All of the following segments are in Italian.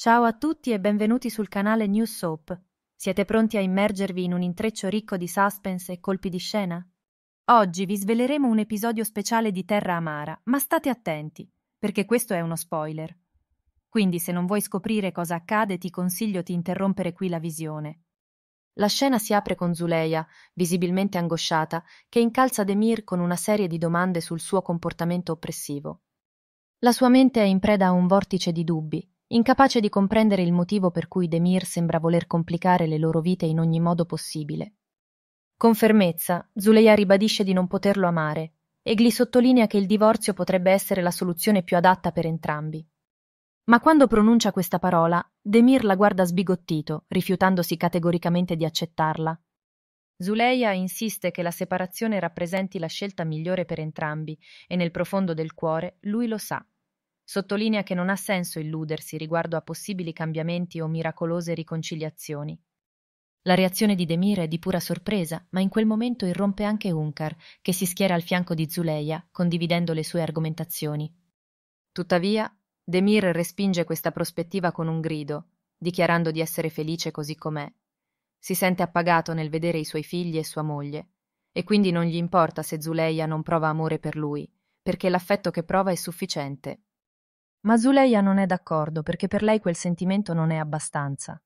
Ciao a tutti e benvenuti sul canale News Soap. Siete pronti a immergervi in un intreccio ricco di suspense e colpi di scena? Oggi vi sveleremo un episodio speciale di Terra Amara, ma state attenti, perché questo è uno spoiler. Quindi se non vuoi scoprire cosa accade ti consiglio di interrompere qui la visione. La scena si apre con Zuleia, visibilmente angosciata, che incalza Demir con una serie di domande sul suo comportamento oppressivo. La sua mente è in preda a un vortice di dubbi, incapace di comprendere il motivo per cui Demir sembra voler complicare le loro vite in ogni modo possibile. Con fermezza, Zuleia ribadisce di non poterlo amare e gli sottolinea che il divorzio potrebbe essere la soluzione più adatta per entrambi. Ma quando pronuncia questa parola, Demir la guarda sbigottito, rifiutandosi categoricamente di accettarla. Zuleia insiste che la separazione rappresenti la scelta migliore per entrambi e nel profondo del cuore lui lo sa. Sottolinea che non ha senso illudersi riguardo a possibili cambiamenti o miracolose riconciliazioni. La reazione di Demir è di pura sorpresa, ma in quel momento irrompe anche Unkar, che si schiera al fianco di Zuleia, condividendo le sue argomentazioni. Tuttavia, Demir respinge questa prospettiva con un grido, dichiarando di essere felice così com'è. Si sente appagato nel vedere i suoi figli e sua moglie, e quindi non gli importa se Zuleia non prova amore per lui, perché l'affetto che prova è sufficiente. Ma Zuleia non è d'accordo perché per lei quel sentimento non è abbastanza.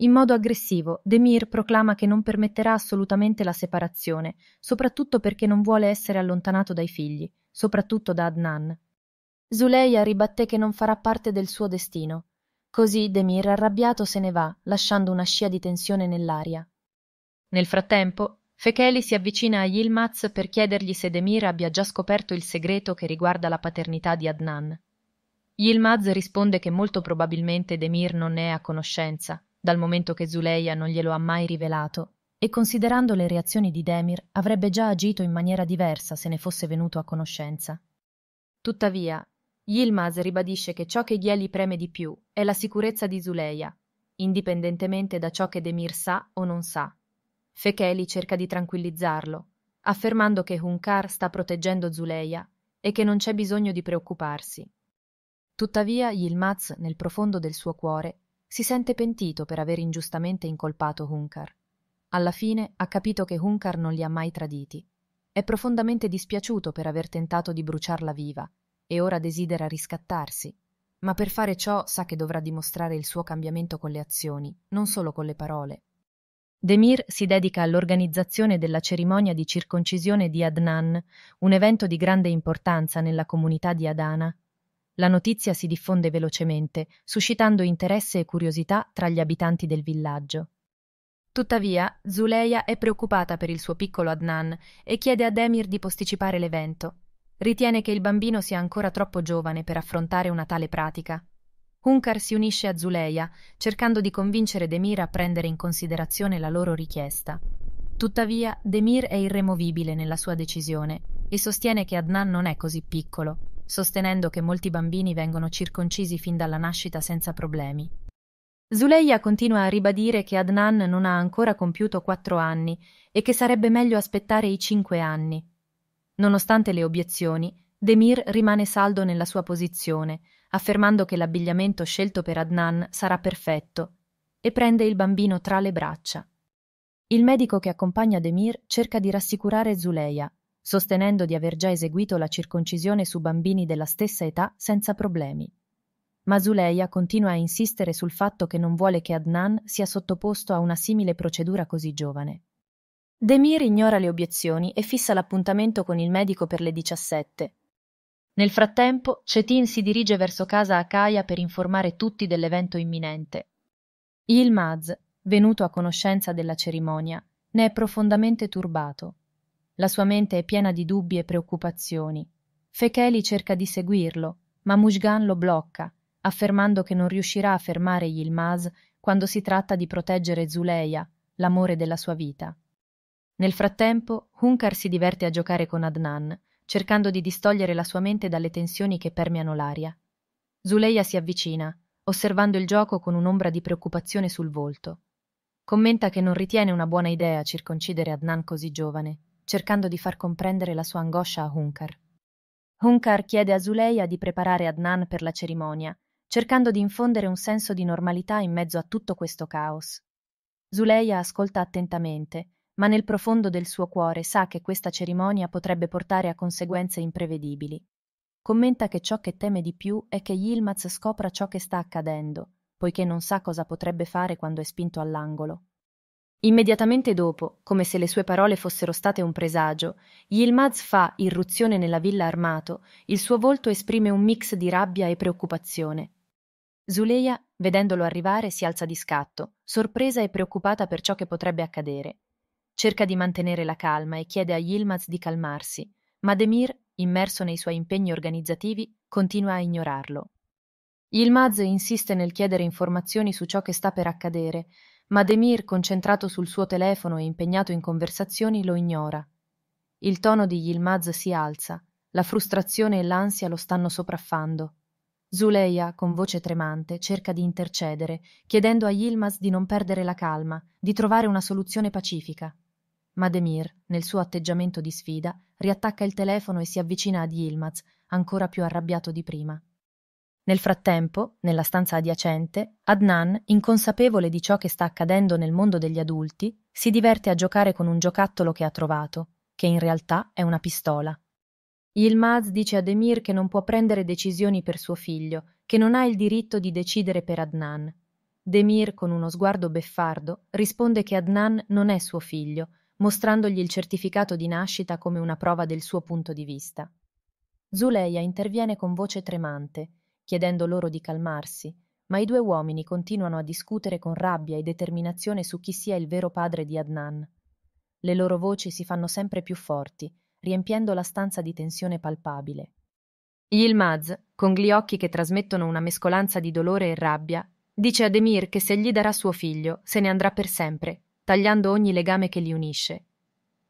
In modo aggressivo, Demir proclama che non permetterà assolutamente la separazione, soprattutto perché non vuole essere allontanato dai figli, soprattutto da Adnan, Zuleia ribatté che non farà parte del suo destino. Così Demir arrabbiato se ne va, lasciando una scia di tensione nell'aria. Nel frattempo, Fekeli si avvicina a Yilmaz per chiedergli se Demir abbia già scoperto il segreto che riguarda la paternità di Adnan. Yilmaz risponde che molto probabilmente Demir non ne è a conoscenza, dal momento che Zuleia non glielo ha mai rivelato, e considerando le reazioni di Demir avrebbe già agito in maniera diversa se ne fosse venuto a conoscenza. Tuttavia, Yilmaz ribadisce che ciò che glieli preme di più è la sicurezza di Zuleia, indipendentemente da ciò che Demir sa o non sa. Fekeli cerca di tranquillizzarlo, affermando che Hunkar sta proteggendo Zuleia e che non c'è bisogno di preoccuparsi. Tuttavia Yilmaz, nel profondo del suo cuore, si sente pentito per aver ingiustamente incolpato Hunkar. Alla fine ha capito che Hunkar non li ha mai traditi. È profondamente dispiaciuto per aver tentato di bruciarla viva e ora desidera riscattarsi, ma per fare ciò sa che dovrà dimostrare il suo cambiamento con le azioni, non solo con le parole. Demir si dedica all'organizzazione della cerimonia di circoncisione di Adnan, un evento di grande importanza nella comunità di Adana. La notizia si diffonde velocemente, suscitando interesse e curiosità tra gli abitanti del villaggio. Tuttavia, Zuleia è preoccupata per il suo piccolo Adnan e chiede a Demir di posticipare l'evento. Ritiene che il bambino sia ancora troppo giovane per affrontare una tale pratica. Hunkar si unisce a Zuleia, cercando di convincere Demir a prendere in considerazione la loro richiesta. Tuttavia, Demir è irremovibile nella sua decisione e sostiene che Adnan non è così piccolo, sostenendo che molti bambini vengono circoncisi fin dalla nascita senza problemi. Zuleia continua a ribadire che Adnan non ha ancora compiuto quattro anni e che sarebbe meglio aspettare i cinque anni. Nonostante le obiezioni, Demir rimane saldo nella sua posizione, affermando che l'abbigliamento scelto per Adnan sarà perfetto, e prende il bambino tra le braccia. Il medico che accompagna Demir cerca di rassicurare Zuleia, sostenendo di aver già eseguito la circoncisione su bambini della stessa età senza problemi. Ma Zuleia continua a insistere sul fatto che non vuole che Adnan sia sottoposto a una simile procedura così giovane. Demir ignora le obiezioni e fissa l'appuntamento con il medico per le 17. Nel frattempo, Cetin si dirige verso casa Akaya per informare tutti dell'evento imminente. Ilmaz, venuto a conoscenza della cerimonia, ne è profondamente turbato. La sua mente è piena di dubbi e preoccupazioni. Fekeli cerca di seguirlo, ma Mushgan lo blocca, affermando che non riuscirà a fermare Yilmaz quando si tratta di proteggere Zuleia, l'amore della sua vita. Nel frattempo, Hunkar si diverte a giocare con Adnan, cercando di distogliere la sua mente dalle tensioni che permeano l'aria. Zuleia si avvicina, osservando il gioco con un'ombra di preoccupazione sul volto. Commenta che non ritiene una buona idea circoncidere Adnan così giovane, cercando di far comprendere la sua angoscia a Hunkar. Hunkar chiede a Zuleia di preparare Adnan per la cerimonia, cercando di infondere un senso di normalità in mezzo a tutto questo caos. Zuleia ascolta attentamente, ma nel profondo del suo cuore sa che questa cerimonia potrebbe portare a conseguenze imprevedibili. Commenta che ciò che teme di più è che Yilmaz scopra ciò che sta accadendo, poiché non sa cosa potrebbe fare quando è spinto all'angolo. Immediatamente dopo, come se le sue parole fossero state un presagio, Yilmaz fa irruzione nella villa armato, il suo volto esprime un mix di rabbia e preoccupazione. Zuleia, vedendolo arrivare, si alza di scatto, sorpresa e preoccupata per ciò che potrebbe accadere. Cerca di mantenere la calma e chiede a Yilmaz di calmarsi, ma Demir immerso nei suoi impegni organizzativi, continua a ignorarlo. Yilmaz insiste nel chiedere informazioni su ciò che sta per accadere, ma Demir, concentrato sul suo telefono e impegnato in conversazioni, lo ignora. Il tono di Yilmaz si alza, la frustrazione e l'ansia lo stanno sopraffando. Zuleia, con voce tremante, cerca di intercedere, chiedendo a Yilmaz di non perdere la calma, di trovare una soluzione pacifica. Ma Demir, nel suo atteggiamento di sfida, riattacca il telefono e si avvicina ad Yilmaz, ancora più arrabbiato di prima. Nel frattempo, nella stanza adiacente, Adnan, inconsapevole di ciò che sta accadendo nel mondo degli adulti, si diverte a giocare con un giocattolo che ha trovato, che in realtà è una pistola. Yilmaz dice a Demir che non può prendere decisioni per suo figlio, che non ha il diritto di decidere per Adnan. Demir, con uno sguardo beffardo, risponde che Adnan non è suo figlio, mostrandogli il certificato di nascita come una prova del suo punto di vista. Zuleia interviene con voce tremante, chiedendo loro di calmarsi, ma i due uomini continuano a discutere con rabbia e determinazione su chi sia il vero padre di Adnan. Le loro voci si fanno sempre più forti, riempiendo la stanza di tensione palpabile. Yilmaz, con gli occhi che trasmettono una mescolanza di dolore e rabbia, dice a Demir che se gli darà suo figlio se ne andrà per sempre tagliando ogni legame che li unisce.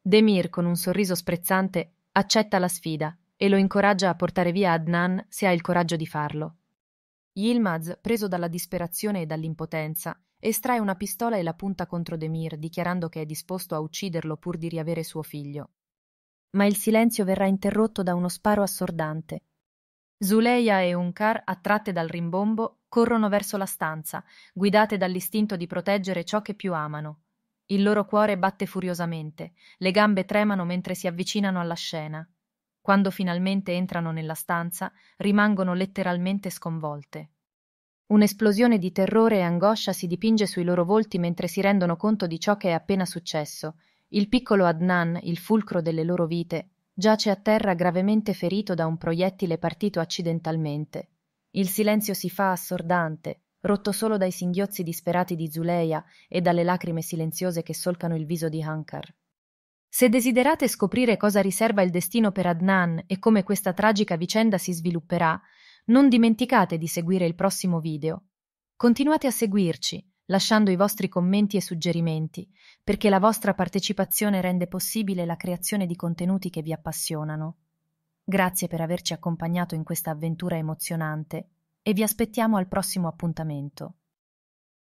Demir, con un sorriso sprezzante, accetta la sfida e lo incoraggia a portare via Adnan se ha il coraggio di farlo. Yilmaz, preso dalla disperazione e dall'impotenza, estrae una pistola e la punta contro Demir, dichiarando che è disposto a ucciderlo pur di riavere suo figlio. Ma il silenzio verrà interrotto da uno sparo assordante. Zuleia e Unkar, attratte dal rimbombo, corrono verso la stanza, guidate dall'istinto di proteggere ciò che più amano, il loro cuore batte furiosamente, le gambe tremano mentre si avvicinano alla scena. Quando finalmente entrano nella stanza, rimangono letteralmente sconvolte. Un'esplosione di terrore e angoscia si dipinge sui loro volti mentre si rendono conto di ciò che è appena successo. Il piccolo Adnan, il fulcro delle loro vite, giace a terra gravemente ferito da un proiettile partito accidentalmente. Il silenzio si fa assordante, rotto solo dai singhiozzi disperati di Zuleia e dalle lacrime silenziose che solcano il viso di Hankar. Se desiderate scoprire cosa riserva il destino per Adnan e come questa tragica vicenda si svilupperà, non dimenticate di seguire il prossimo video. Continuate a seguirci, lasciando i vostri commenti e suggerimenti, perché la vostra partecipazione rende possibile la creazione di contenuti che vi appassionano. Grazie per averci accompagnato in questa avventura emozionante e vi aspettiamo al prossimo appuntamento.